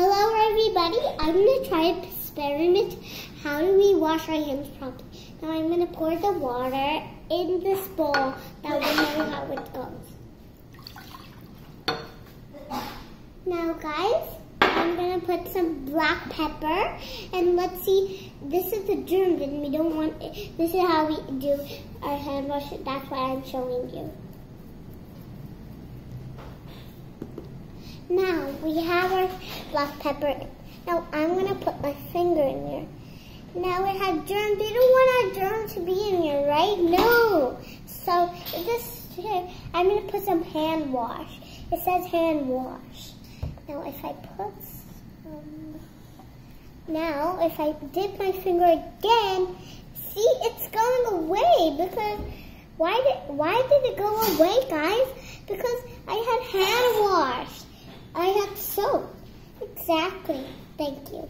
Hello everybody, I'm going to try an experiment. How do we wash our hands properly? Now I'm going to pour the water in this bowl. That will know how it goes. Now guys, I'm going to put some black pepper. And let's see, this is the germs and we don't want, it. this is how we do our hand wash. That's why I'm showing you. Now we have our black pepper. Now I'm gonna put my finger in there. Now it has germs. We don't want our germs to be in here, right? No. So this here, I'm gonna put some hand wash. It says hand wash. Now if I put now if I dip my finger again, see it's going away because why did why did it go away, so. Exactly. Thank you.